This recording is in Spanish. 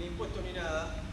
ni impuesto ni nada.